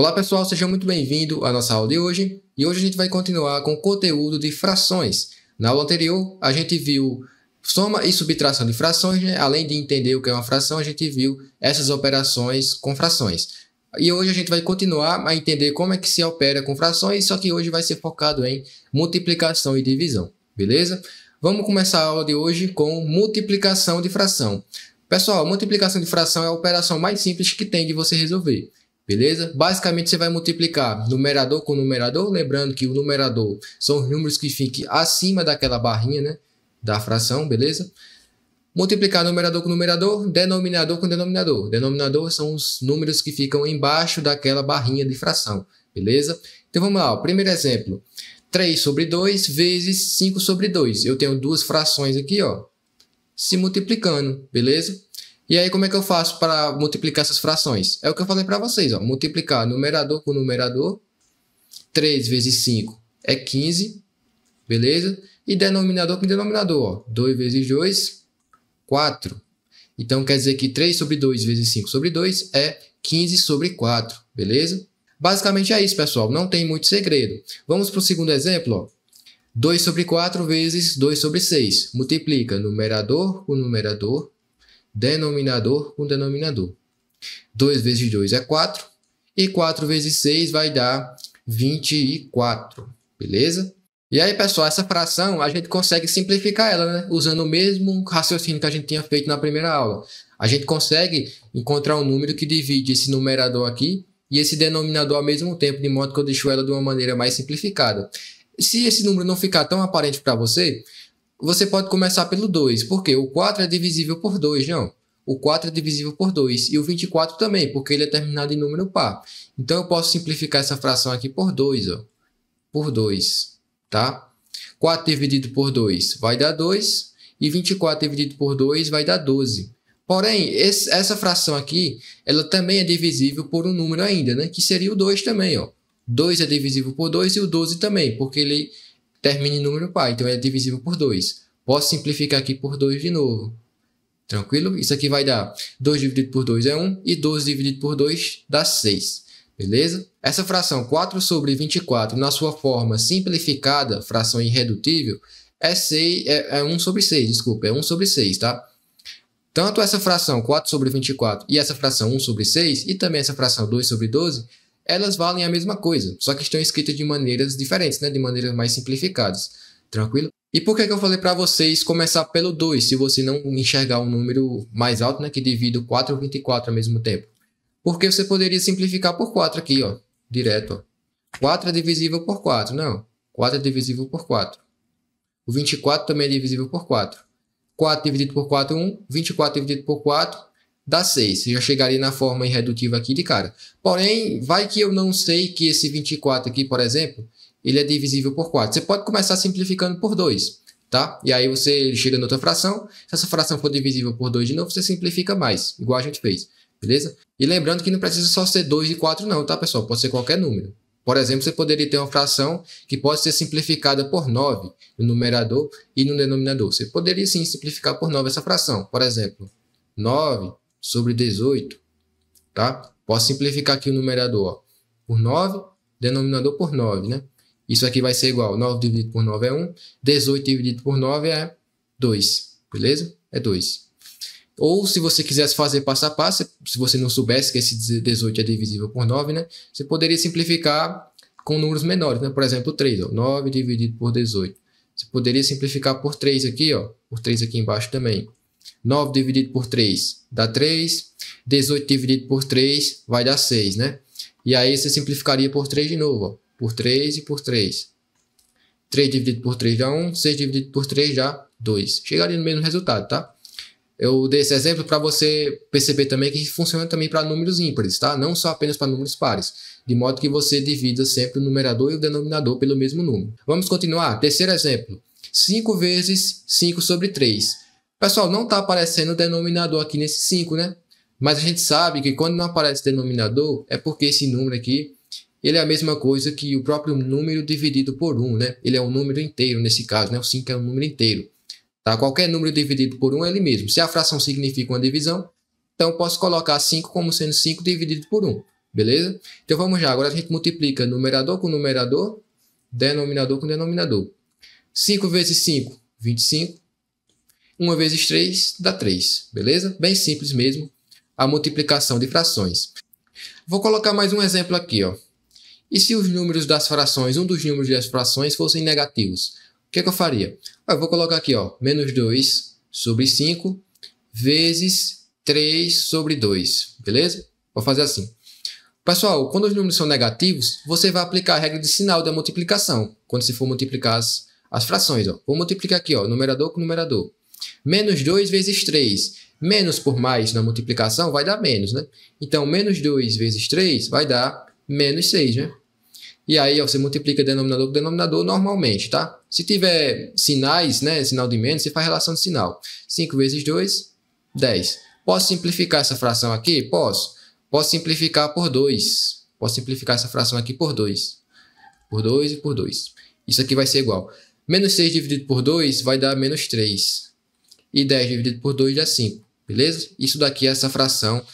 Olá pessoal, sejam muito bem-vindos à nossa aula de hoje. E hoje a gente vai continuar com o conteúdo de frações. Na aula anterior, a gente viu soma e subtração de frações, né? além de entender o que é uma fração, a gente viu essas operações com frações. E hoje a gente vai continuar a entender como é que se opera com frações, só que hoje vai ser focado em multiplicação e divisão, beleza? Vamos começar a aula de hoje com multiplicação de fração. Pessoal, multiplicação de fração é a operação mais simples que tem de você resolver. Beleza? Basicamente você vai multiplicar numerador com numerador, lembrando que o numerador são os números que fiquem acima daquela barrinha, né? Da fração, beleza? Multiplicar numerador com numerador, denominador com denominador. Denominador são os números que ficam embaixo daquela barrinha de fração, beleza? Então vamos lá, o primeiro exemplo. 3 sobre 2 vezes 5 sobre 2. Eu tenho duas frações aqui, ó, se multiplicando, beleza? E aí, como é que eu faço para multiplicar essas frações? É o que eu falei para vocês, ó. Multiplicar numerador com numerador. 3 vezes 5 é 15, beleza? E denominador com denominador, ó. 2 vezes 2, 4. Então, quer dizer que 3 sobre 2 vezes 5 sobre 2 é 15 sobre 4, beleza? Basicamente é isso, pessoal. Não tem muito segredo. Vamos para o segundo exemplo, ó. 2 sobre 4 vezes 2 sobre 6. Multiplica numerador com numerador denominador com denominador. 2 vezes 2 é 4 e 4 vezes 6 vai dar 24, beleza? E aí, pessoal, essa fração a gente consegue simplificar ela, né? Usando o mesmo raciocínio que a gente tinha feito na primeira aula. A gente consegue encontrar um número que divide esse numerador aqui e esse denominador ao mesmo tempo, de modo que eu deixo ela de uma maneira mais simplificada. Se esse número não ficar tão aparente para você, você pode começar pelo 2, porque o 4 é divisível por 2, não. O 4 é divisível por 2 e o 24 também, porque ele é terminado em número par. Então eu posso simplificar essa fração aqui por 2, ó. Por 2, tá? 4 dividido por 2 vai dar 2 e 24 dividido por 2 vai dar 12. Porém, esse, essa fração aqui, ela também é divisível por um número ainda, né? Que seria o 2 também, ó. 2 é divisível por 2 e o 12 também, porque ele termina em número par, então é divisível por 2. Posso simplificar aqui por 2 de novo. Tranquilo? Isso aqui vai dar 2 dividido por 2 é 1 e 12 dividido por 2 dá 6. Beleza? Essa fração 4 sobre 24, na sua forma simplificada, fração irredutível, é, 6, é, é 1 sobre 6, desculpa, é 1 sobre 6, tá? Tanto essa fração 4 sobre 24 e essa fração 1 sobre 6, e também essa fração 2 sobre 12, elas valem a mesma coisa, só que estão escritas de maneiras diferentes, né? de maneiras mais simplificadas. Tranquilo? E por que, que eu falei para vocês começar pelo 2, se você não enxergar um número mais alto, né, que divide 4 e 24 ao mesmo tempo? Porque você poderia simplificar por 4 aqui, ó, direto. Ó. 4 é divisível por 4, não. 4 é divisível por 4. O 24 também é divisível por 4. 4 dividido por 4 1. 24 dividido por 4 dá 6. Já chegaria na forma irredutível aqui de cara. Porém, vai que eu não sei que esse 24 aqui, por exemplo, ele é divisível por 4. Você pode começar simplificando por 2, tá? E aí você chega na outra fração. Se essa fração for divisível por 2 de novo, você simplifica mais, igual a gente fez, beleza? E lembrando que não precisa só ser 2 e 4 não, tá, pessoal? Pode ser qualquer número. Por exemplo, você poderia ter uma fração que pode ser simplificada por 9 no numerador e no denominador. Você poderia sim simplificar por 9 essa fração. Por exemplo, 9 sobre 18, tá? Posso simplificar aqui o numerador ó, por 9, denominador por 9, né? Isso aqui vai ser igual, 9 dividido por 9 é 1, 18 dividido por 9 é 2, beleza? É 2. Ou se você quisesse fazer passo a passo, se você não soubesse que esse 18 é divisível por 9, né? Você poderia simplificar com números menores, né? Por exemplo, 3, ó, 9 dividido por 18. Você poderia simplificar por 3 aqui, ó, por 3 aqui embaixo também. 9 dividido por 3 dá 3. 18 dividido por 3 vai dar 6, né? E aí você simplificaria por 3 de novo, ó. Por 3 e por 3. 3 dividido por 3 dá 1. 6 dividido por 3 dá 2. Chegaria no mesmo resultado, tá? Eu dei esse exemplo para você perceber também que funciona também para números ímpares, tá? Não só apenas para números pares. De modo que você divida sempre o numerador e o denominador pelo mesmo número. Vamos continuar? Terceiro exemplo. 5 vezes 5 sobre 3. Pessoal, não está aparecendo o denominador aqui nesse 5, né? Mas a gente sabe que quando não aparece denominador, é porque esse número aqui, ele é a mesma coisa que o próprio número dividido por 1, né? Ele é um número inteiro nesse caso, né? O 5 é um número inteiro. Tá? Qualquer número dividido por 1 é ele mesmo. Se a fração significa uma divisão, então posso colocar 5 como sendo 5 dividido por 1. Beleza? Então vamos lá, agora a gente multiplica numerador com numerador, denominador com denominador. 5 vezes 5, 25. 1 vezes 3 dá 3, beleza? Bem simples mesmo a multiplicação de frações. Vou colocar mais um exemplo aqui, ó. E se os números das frações, um dos números das frações fossem negativos? O que, é que eu faria? Eu vou colocar aqui, ó, menos 2 sobre 5 vezes 3 sobre 2, beleza? Vou fazer assim. Pessoal, quando os números são negativos, você vai aplicar a regra de sinal da multiplicação, quando se for multiplicar as, as frações. Ó. Vou multiplicar aqui, ó, numerador com numerador. Menos 2 vezes 3. Menos por mais na multiplicação vai dar menos, né? Então, menos 2 vezes 3 vai dar menos 6, né? E aí ó, você multiplica denominador com denominador normalmente, tá? Se tiver sinais, né, sinal de menos, você faz relação de sinal. 5 vezes 2, 10. Posso simplificar essa fração aqui? Posso. Posso simplificar por 2. Posso simplificar essa fração aqui por 2. Por 2 e por 2. Isso aqui vai ser igual. Menos 6 dividido por 2 vai dar menos 3. E 10 dividido por 2 dá 5. Beleza? Isso daqui é essa fração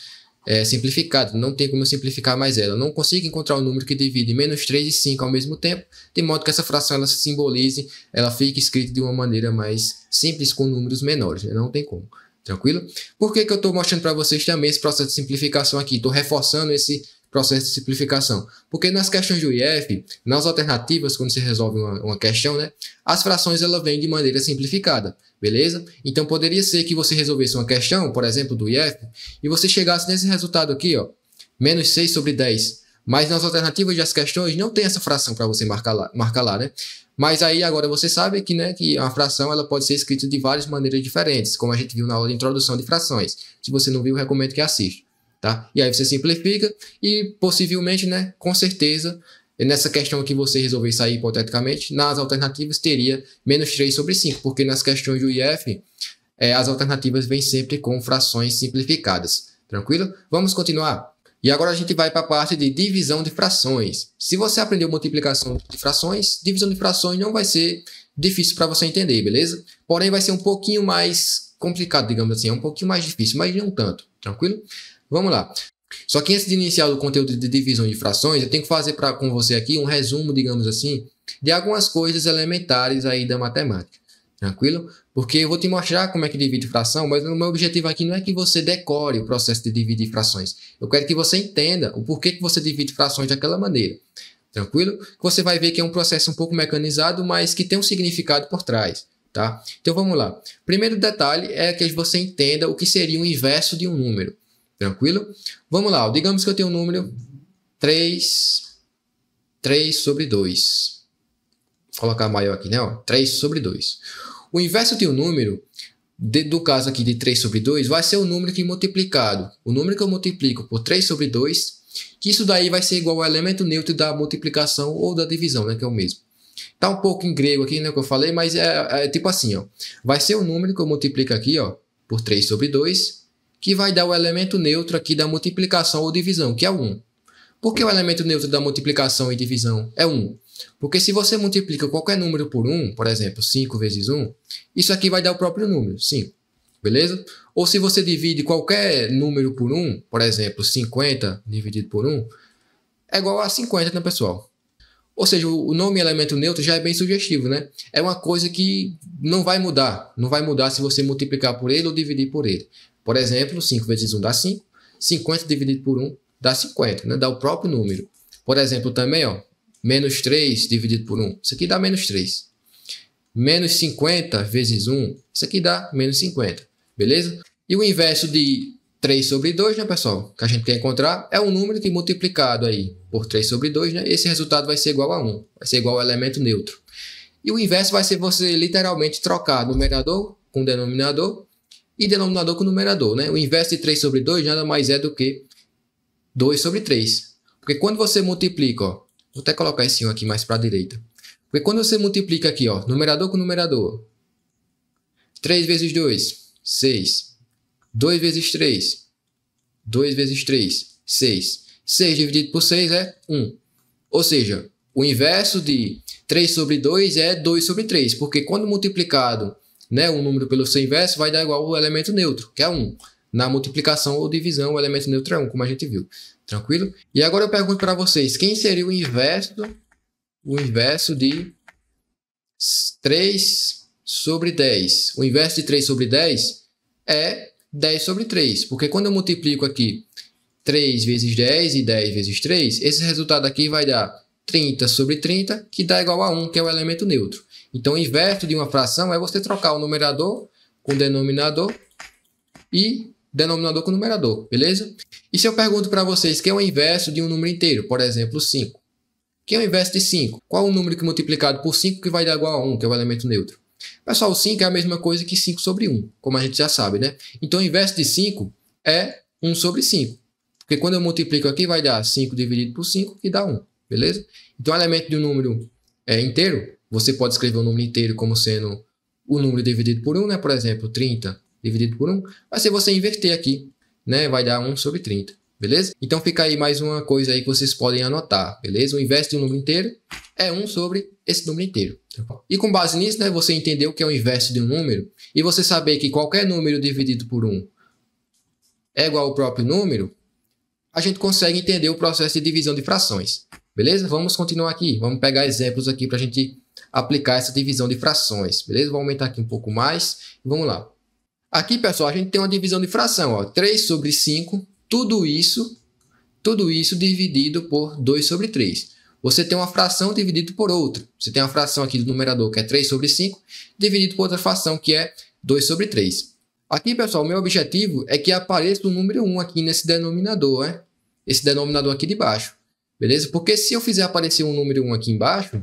é, simplificada. Não tem como eu simplificar mais ela. Eu não consigo encontrar um número que divide menos 3 e 5 ao mesmo tempo, de modo que essa fração ela se simbolize, ela fique escrita de uma maneira mais simples com números menores. Né? Não tem como. Tranquilo? Por que, que eu estou mostrando para vocês também esse processo de simplificação aqui? Estou reforçando esse processo de simplificação. Porque nas questões do IF, nas alternativas, quando se resolve uma, uma questão, né, as frações ela vêm de maneira simplificada, beleza? Então poderia ser que você resolvesse uma questão, por exemplo, do IF, e você chegasse nesse resultado aqui, ó, menos 6 sobre 10. Mas nas alternativas das questões não tem essa fração para você marcar lá, marcar lá, né? Mas aí agora você sabe que, né, que a fração ela pode ser escrita de várias maneiras diferentes, como a gente viu na aula de introdução de frações. Se você não viu, recomendo que assista, tá? E aí você simplifica e possivelmente, né, com certeza, nessa questão que você resolver sair hipoteticamente, nas alternativas teria menos 3 sobre 5, porque nas questões do IF, é, as alternativas vêm sempre com frações simplificadas. Tranquilo? Vamos continuar? E agora a gente vai para a parte de divisão de frações. Se você aprendeu multiplicação de frações, divisão de frações não vai ser difícil para você entender, beleza? Porém, vai ser um pouquinho mais complicado, digamos assim, é um pouquinho mais difícil, mas não tanto, tranquilo? Vamos lá. Só que antes de iniciar o conteúdo de divisão de frações, eu tenho que fazer pra, com você aqui um resumo, digamos assim, de algumas coisas elementares aí da matemática. Tranquilo? Porque eu vou te mostrar como é que divide fração, mas o meu objetivo aqui não é que você decore o processo de dividir frações. Eu quero que você entenda o porquê que você divide frações daquela maneira. Tranquilo? Você vai ver que é um processo um pouco mecanizado, mas que tem um significado por trás. Tá? Então vamos lá. Primeiro detalhe é que você entenda o que seria o inverso de um número. Tranquilo? Vamos lá. Digamos que eu tenho um número 3, 3 sobre 2 colocar maior aqui, né? Ó, 3 sobre 2. O inverso de um número, de, do caso aqui de 3 sobre 2, vai ser o número que multiplicado. O número que eu multiplico por 3 sobre 2, que isso daí vai ser igual ao elemento neutro da multiplicação ou da divisão, né? Que é o mesmo. Tá um pouco em grego aqui, né? Que eu falei, mas é, é tipo assim, ó. Vai ser o número que eu multiplico aqui, ó, por 3 sobre 2, que vai dar o elemento neutro aqui da multiplicação ou divisão, que é 1. Por que o elemento neutro da multiplicação e divisão é 1? Porque se você multiplica qualquer número por 1, por exemplo, 5 vezes 1, isso aqui vai dar o próprio número, 5. Beleza? Ou se você divide qualquer número por 1, por exemplo, 50 dividido por 1, é igual a 50, né, pessoal? Ou seja, o nome elemento neutro já é bem sugestivo, né? É uma coisa que não vai mudar. Não vai mudar se você multiplicar por ele ou dividir por ele. Por exemplo, 5 vezes 1 dá 5. 50 dividido por 1 dá 50, né? Dá o próprio número. Por exemplo, também, ó, menos 3 dividido por 1. Isso aqui dá menos 3. Menos 50 vezes 1. Isso aqui dá menos 50. Beleza? E o inverso de 3 sobre 2, né, pessoal? Que a gente quer encontrar é um número que multiplicado aí por 3 sobre 2, né? Esse resultado vai ser igual a 1. Vai ser igual ao elemento neutro. E o inverso vai ser você literalmente trocar numerador com denominador e denominador com numerador, né? O inverso de 3 sobre 2 nada mais é do que 2 sobre 3. Porque quando você multiplica, ó, Vou até colocar esse 1 aqui mais para a direita. Porque quando você multiplica aqui, ó, numerador com numerador, 3 vezes 2, 6. 2 vezes 3, 2 vezes 3, 6. 6 dividido por 6 é 1. Ou seja, o inverso de 3 sobre 2 é 2 sobre 3, porque quando multiplicado né, um número pelo seu inverso, vai dar igual ao elemento neutro, que é 1. Na multiplicação ou divisão, o elemento neutro é 1, como a gente viu. Tranquilo? E agora eu pergunto para vocês, quem seria o inverso, o inverso de 3 sobre 10? O inverso de 3 sobre 10 é 10 sobre 3, porque quando eu multiplico aqui 3 vezes 10 e 10 vezes 3, esse resultado aqui vai dar 30 sobre 30, que dá igual a 1, que é o elemento neutro. Então, o inverso de uma fração é você trocar o numerador com o denominador e denominador com numerador, beleza? E se eu pergunto para vocês que é o inverso de um número inteiro, por exemplo, 5. Que é o inverso de 5? Qual o número que multiplicado por 5 que vai dar igual a 1, que é o elemento neutro? Pessoal, 5 é a mesma coisa que 5 sobre 1, como a gente já sabe, né? Então, o inverso de 5 é 1 sobre 5. Porque quando eu multiplico aqui, vai dar 5 dividido por 5, que dá 1, beleza? Então, o elemento de um número é, inteiro, você pode escrever o número inteiro como sendo o número dividido por 1, né? Por exemplo, 30 dividido por 1, vai ser você inverter aqui, né? Vai dar 1 sobre 30, beleza? Então fica aí mais uma coisa aí que vocês podem anotar, beleza? O inverso de um número inteiro é 1 sobre esse número inteiro. E com base nisso, né, você entender o que é o inverso de um número e você saber que qualquer número dividido por 1 é igual ao próprio número, a gente consegue entender o processo de divisão de frações. Beleza? Vamos continuar aqui. Vamos pegar exemplos aqui para a gente aplicar essa divisão de frações. Beleza? Vou aumentar aqui um pouco mais. Vamos lá. Aqui, pessoal, a gente tem uma divisão de fração, ó, 3 sobre 5, tudo isso, tudo isso dividido por 2 sobre 3. Você tem uma fração dividido por outra. Você tem uma fração aqui do numerador que é 3 sobre 5, dividido por outra fração que é 2 sobre 3. Aqui, pessoal, o meu objetivo é que apareça o número 1 aqui nesse denominador, né? Esse denominador aqui de baixo. Beleza? Porque se eu fizer aparecer um número 1 aqui embaixo,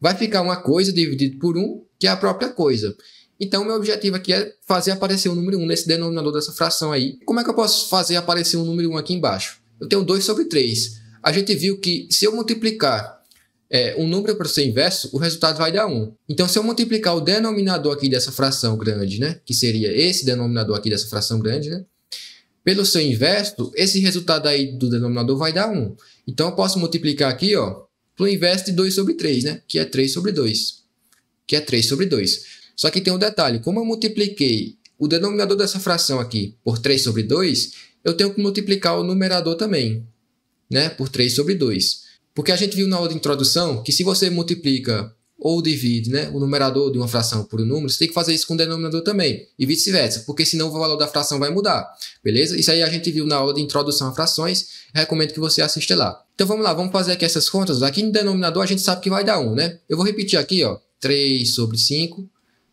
vai ficar uma coisa dividido por 1, que é a própria coisa. Então, meu objetivo aqui é fazer aparecer o número 1 nesse denominador dessa fração aí. Como é que eu posso fazer aparecer o número 1 aqui embaixo? Eu tenho 2 sobre 3. A gente viu que se eu multiplicar é, um número para ser inverso, o resultado vai dar 1. Então, se eu multiplicar o denominador aqui dessa fração grande, né, que seria esse denominador aqui dessa fração grande, né, pelo seu inverso, esse resultado aí do denominador vai dar 1. Então, eu posso multiplicar aqui, ó, para o inverso de 2 sobre 3, né, que é 3 sobre 2, que é 3 sobre 2. Só que tem um detalhe, como eu multipliquei o denominador dessa fração aqui por 3 sobre 2, eu tenho que multiplicar o numerador também, né, por 3 sobre 2. Porque a gente viu na aula de introdução que se você multiplica ou divide né, o numerador de uma fração por um número, você tem que fazer isso com o denominador também, e vice-versa, porque senão o valor da fração vai mudar, beleza? Isso aí a gente viu na aula de introdução a frações, recomendo que você assista lá. Então vamos lá, vamos fazer aqui essas contas. Aqui no denominador a gente sabe que vai dar 1, né? Eu vou repetir aqui, ó, 3 sobre 5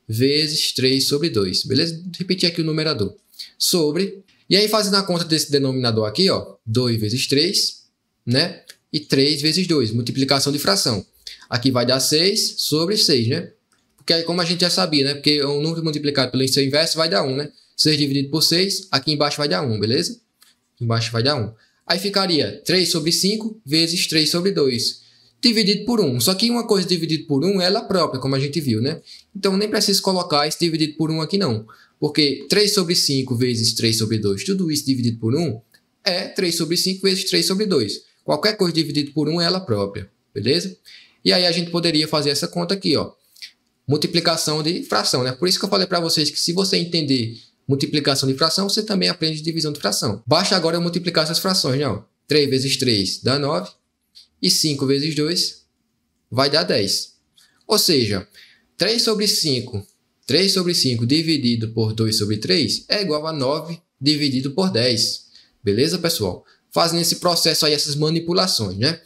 vezes 3 sobre 2, beleza? Repetir aqui o numerador. Sobre, e aí fazendo a conta desse denominador aqui, ó, 2 vezes 3, né? E 3 vezes 2, multiplicação de fração. Aqui vai dar 6 sobre 6, né? Porque aí, como a gente já sabia, né? Porque um número multiplicado pelo seu inverso vai dar 1, né? 6 dividido por 6, aqui embaixo vai dar 1, beleza? Aqui embaixo vai dar 1. Aí ficaria 3 sobre 5 vezes 3 sobre 2 dividido por 1. Só que uma coisa dividida por 1 é ela própria, como a gente viu, né? Então nem preciso colocar esse dividido por 1 aqui não. Porque 3 sobre 5 vezes 3 sobre 2, tudo isso dividido por 1 é 3 sobre 5 vezes 3 sobre 2. Qualquer coisa dividida por 1 é ela própria, beleza? E aí a gente poderia fazer essa conta aqui, ó. Multiplicação de fração, né? Por isso que eu falei para vocês que se você entender multiplicação de fração, você também aprende divisão de fração. Basta agora eu multiplicar essas frações, né? 3 vezes 3 dá 9 e 5 vezes 2 vai dar 10. Ou seja, 3 sobre 5, 3 sobre 5 dividido por 2 sobre 3 é igual a 9 dividido por 10. Beleza, pessoal? Fazendo esse processo aí, essas manipulações, né?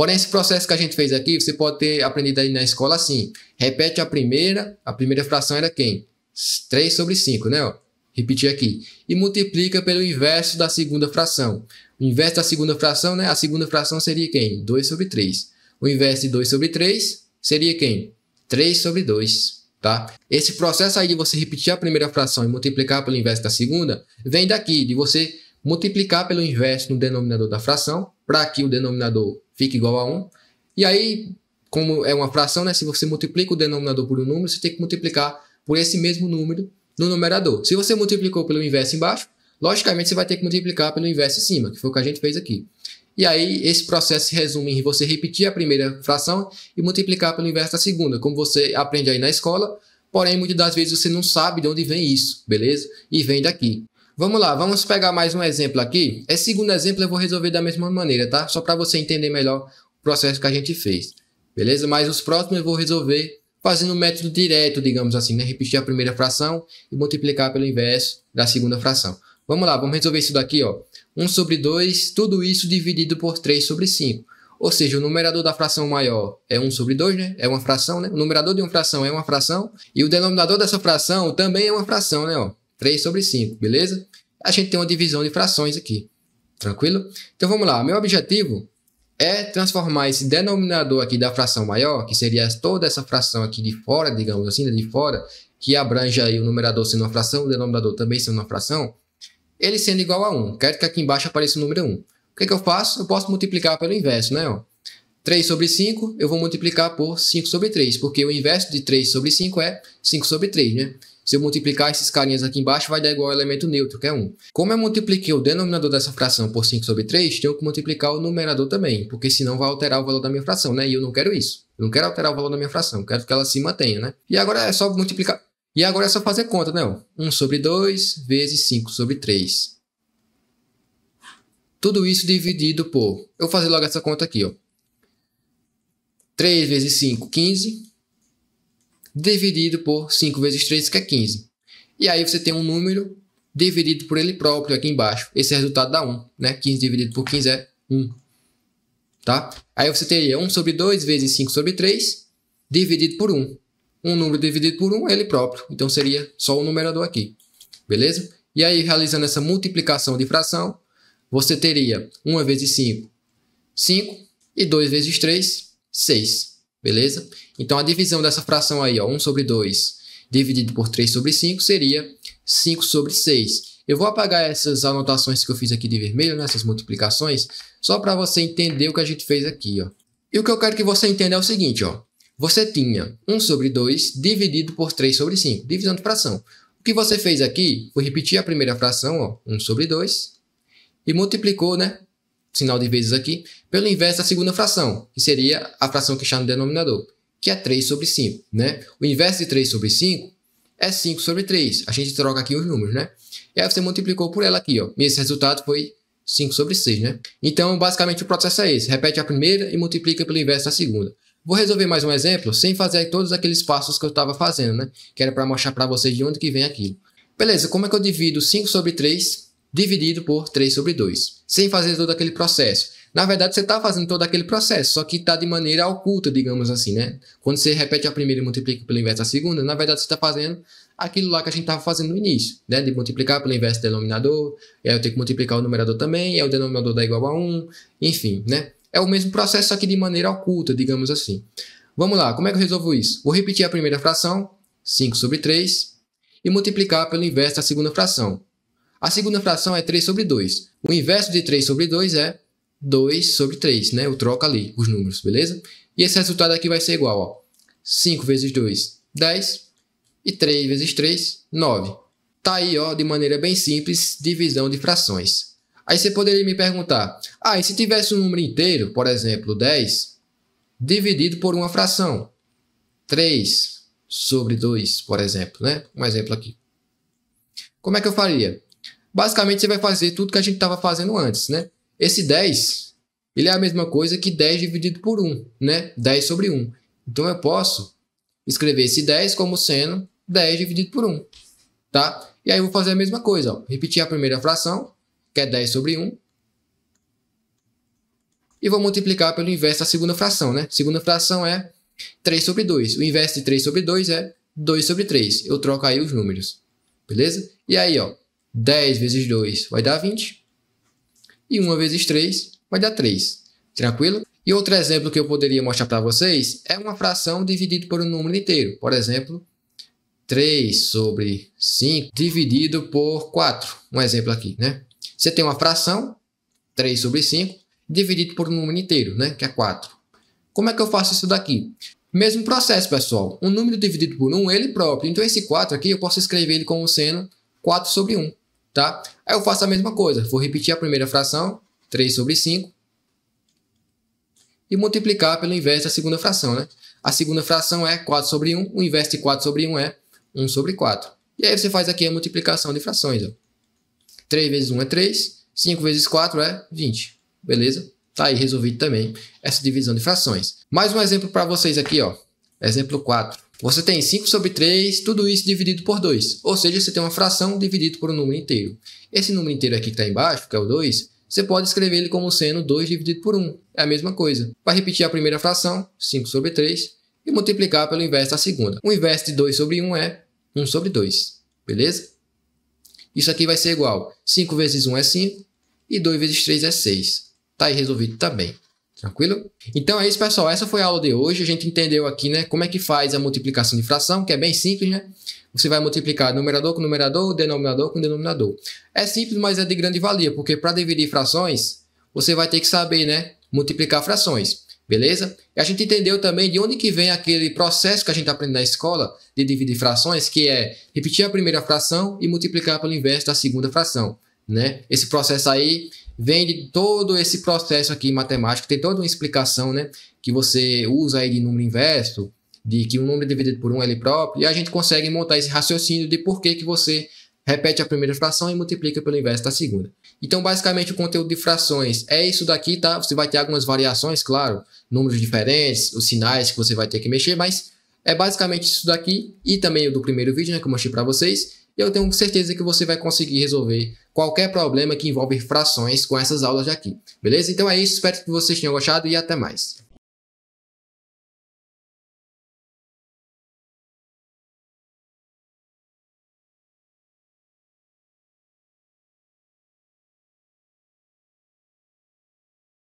Porém, esse processo que a gente fez aqui, você pode ter aprendido aí na escola assim. Repete a primeira, a primeira fração era quem? 3 sobre 5, né? Ó, repetir aqui. E multiplica pelo inverso da segunda fração. O inverso da segunda fração, né? A segunda fração seria quem? 2 sobre 3. O inverso de 2 sobre 3 seria quem? 3 sobre 2, tá? Esse processo aí de você repetir a primeira fração e multiplicar pelo inverso da segunda, vem daqui, de você multiplicar pelo inverso no denominador da fração, para que o denominador fique igual a 1. E aí, como é uma fração, né? Se você multiplica o denominador por um número, você tem que multiplicar por esse mesmo número no numerador. Se você multiplicou pelo inverso embaixo, Logicamente, você vai ter que multiplicar pelo inverso em cima, que foi o que a gente fez aqui. E aí, esse processo se resume em você repetir a primeira fração e multiplicar pelo inverso da segunda, como você aprende aí na escola, porém, muitas das vezes você não sabe de onde vem isso, beleza? E vem daqui. Vamos lá, vamos pegar mais um exemplo aqui. Esse segundo exemplo eu vou resolver da mesma maneira, tá? Só para você entender melhor o processo que a gente fez. Beleza? Mas os próximos eu vou resolver fazendo o método direto, digamos assim, né? Repetir a primeira fração e multiplicar pelo inverso da segunda fração. Vamos lá, vamos resolver isso daqui, ó. 1 sobre 2, tudo isso dividido por 3 sobre 5. Ou seja, o numerador da fração maior é 1 sobre 2, né? É uma fração, né? O numerador de uma fração é uma fração. E o denominador dessa fração também é uma fração, né? Ó, 3 sobre 5, beleza? a gente tem uma divisão de frações aqui. Tranquilo? Então vamos lá. Meu objetivo é transformar esse denominador aqui da fração maior, que seria toda essa fração aqui de fora, digamos assim, de fora, que abrange aí o numerador sendo uma fração, o denominador também sendo uma fração, ele sendo igual a 1. Quero que aqui embaixo apareça o número 1. O que, que eu faço? Eu posso multiplicar pelo inverso, né? Ó. 3 sobre 5, eu vou multiplicar por 5 sobre 3, porque o inverso de 3 sobre 5 é 5 sobre 3, né? Se eu multiplicar esses carinhas aqui embaixo, vai dar igual ao elemento neutro, que é 1. Como eu multipliquei o denominador dessa fração por 5 sobre 3, tenho que multiplicar o numerador também, porque senão vai alterar o valor da minha fração, né? E eu não quero isso. Eu não quero alterar o valor da minha fração, quero que ela se mantenha, né? E agora é só multiplicar. E agora é só fazer conta, né? 1 sobre 2 vezes 5 sobre 3. Tudo isso dividido por... Eu vou fazer logo essa conta aqui, ó. 3 vezes 5, 15 dividido por 5 vezes 3, que é 15. E aí você tem um número dividido por ele próprio aqui embaixo. Esse resultado dá 1, né? 15 dividido por 15 é 1. Tá? Aí você teria 1 sobre 2 vezes 5 sobre 3 dividido por 1. Um número dividido por 1 é ele próprio. Então seria só o numerador aqui. Beleza? E aí, realizando essa multiplicação de fração, você teria 1 vezes 5, 5, e 2 vezes 3, 6. Beleza? Então a divisão dessa fração aí, ó, 1 sobre 2 dividido por 3 sobre 5 seria 5 sobre 6. Eu vou apagar essas anotações que eu fiz aqui de vermelho, né, essas multiplicações, só para você entender o que a gente fez aqui. Ó. E o que eu quero que você entenda é o seguinte, ó. Você tinha 1 sobre 2 dividido por 3 sobre 5, divisão de fração. O que você fez aqui foi repetir a primeira fração, ó, 1 sobre 2, e multiplicou né, sinal de vezes aqui, pelo inverso da segunda fração, que seria a fração que está no denominador, que é 3 sobre 5. Né? O inverso de 3 sobre 5 é 5 sobre 3. A gente troca aqui os números, né? E aí você multiplicou por ela aqui, ó. E esse resultado foi 5 sobre 6, né? Então, basicamente, o processo é esse. Repete a primeira e multiplica pelo inverso da segunda. Vou resolver mais um exemplo sem fazer todos aqueles passos que eu estava fazendo, né? Que era para mostrar para vocês de onde que vem aquilo. Beleza, como é que eu divido 5 sobre 3 dividido por 3 sobre 2, sem fazer todo aquele processo. Na verdade, você está fazendo todo aquele processo, só que está de maneira oculta, digamos assim, né? Quando você repete a primeira e multiplica pelo inverso da segunda, na verdade você está fazendo aquilo lá que a gente estava fazendo no início, né? De multiplicar pelo inverso do denominador, e aí eu tenho que multiplicar o numerador também, e aí o denominador dá igual a 1, enfim, né? É o mesmo processo, só que de maneira oculta, digamos assim. Vamos lá, como é que eu resolvo isso? Vou repetir a primeira fração, 5 sobre 3, e multiplicar pelo inverso da segunda fração, a segunda fração é 3 sobre 2. O inverso de 3 sobre 2 é 2 sobre 3, né? Eu troco ali os números, beleza? E esse resultado aqui vai ser igual, ó. 5 vezes 2, 10. E 3 vezes 3, 9. Tá aí, ó, de maneira bem simples, divisão de frações. Aí você poderia me perguntar, ah, e se tivesse um número inteiro, por exemplo, 10, dividido por uma fração? 3 sobre 2, por exemplo, né? Um exemplo aqui. Como é que eu faria? basicamente você vai fazer tudo que a gente estava fazendo antes, né? Esse 10, ele é a mesma coisa que 10 dividido por 1, né? 10 sobre 1. Então eu posso escrever esse 10 como sendo 10 dividido por 1, tá? E aí eu vou fazer a mesma coisa, ó. repetir a primeira fração, que é 10 sobre 1, e vou multiplicar pelo inverso da segunda fração, né? Segunda fração é 3 sobre 2. O inverso de 3 sobre 2 é 2 sobre 3. Eu troco aí os números, beleza? E aí, ó, 10 vezes 2 vai dar 20. E 1 vezes 3 vai dar 3. Tranquilo? E outro exemplo que eu poderia mostrar para vocês é uma fração dividida por um número inteiro. Por exemplo, 3 sobre 5 dividido por 4. Um exemplo aqui, né? Você tem uma fração, 3 sobre 5, dividido por um número inteiro, né? Que é 4. Como é que eu faço isso daqui? Mesmo processo, pessoal. Um número dividido por 1, ele próprio. Então, esse 4 aqui, eu posso escrever ele como sendo 4 sobre 1 tá? Aí eu faço a mesma coisa, vou repetir a primeira fração, 3 sobre 5, e multiplicar pelo inverso da segunda fração, né? A segunda fração é 4 sobre 1, o inverso de 4 sobre 1 é 1 sobre 4. E aí você faz aqui a multiplicação de frações, ó. 3 vezes 1 é 3, 5 vezes 4 é 20. Beleza? Tá aí resolvido também essa divisão de frações. Mais um exemplo para vocês aqui, ó. Exemplo 4. Você tem 5 sobre 3, tudo isso dividido por 2. Ou seja, você tem uma fração dividido por um número inteiro. Esse número inteiro aqui que está embaixo, que é o 2, você pode escrever ele como sendo 2 dividido por 1. É a mesma coisa. Para repetir a primeira fração, 5 sobre 3, e multiplicar pelo inverso da segunda. O inverso de 2 sobre 1 é 1 sobre 2. Beleza? Isso aqui vai ser igual. 5 vezes 1 é 5 e 2 vezes 3 é 6. Tá aí resolvido também. Tranquilo? Então é isso, pessoal. Essa foi a aula de hoje. A gente entendeu aqui, né, como é que faz a multiplicação de fração, que é bem simples, né? Você vai multiplicar numerador com numerador, denominador com denominador. É simples, mas é de grande valia, porque para dividir frações, você vai ter que saber, né, multiplicar frações. Beleza? E a gente entendeu também de onde que vem aquele processo que a gente aprende na escola de dividir frações, que é repetir a primeira fração e multiplicar pelo inverso da segunda fração. Né? Esse processo aí vem de todo esse processo aqui matemático, tem toda uma explicação né, que você usa aí de número inverso, de que um número é dividido por um é ele próprio, e a gente consegue montar esse raciocínio de por que, que você repete a primeira fração e multiplica pelo inverso da segunda. Então, basicamente, o conteúdo de frações é isso daqui, tá? Você vai ter algumas variações, claro, números diferentes, os sinais que você vai ter que mexer, mas é basicamente isso daqui e também o do primeiro vídeo, né, que eu mostrei para vocês. Eu tenho certeza que você vai conseguir resolver qualquer problema que envolve frações com essas aulas aqui, beleza? Então é isso, espero que vocês tenham gostado e até mais.